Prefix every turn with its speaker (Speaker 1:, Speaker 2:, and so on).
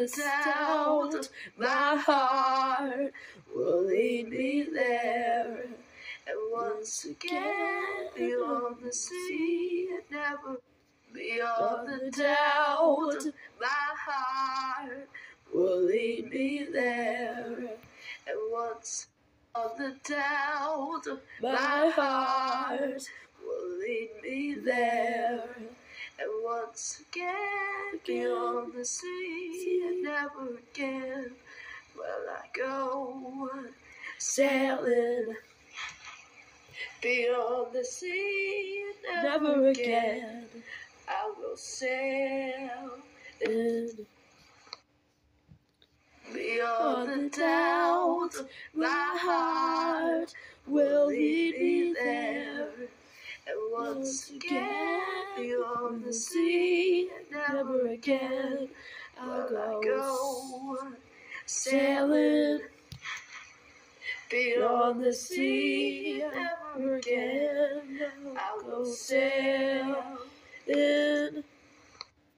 Speaker 1: the doubt, my heart will lead me there. And once again, beyond the sea, and never beyond the doubt, my heart will lead me there. And once on the doubt, my heart will lead me there. And once again, beyond the sea, and never again will I go sailing. Beyond the sea, and never again, I will sail in. Beyond the doubt, my heart will lead me there. And once again, beyond the sea, never again, I'll go sailing. Beyond the sea, never again, I'll go sailing.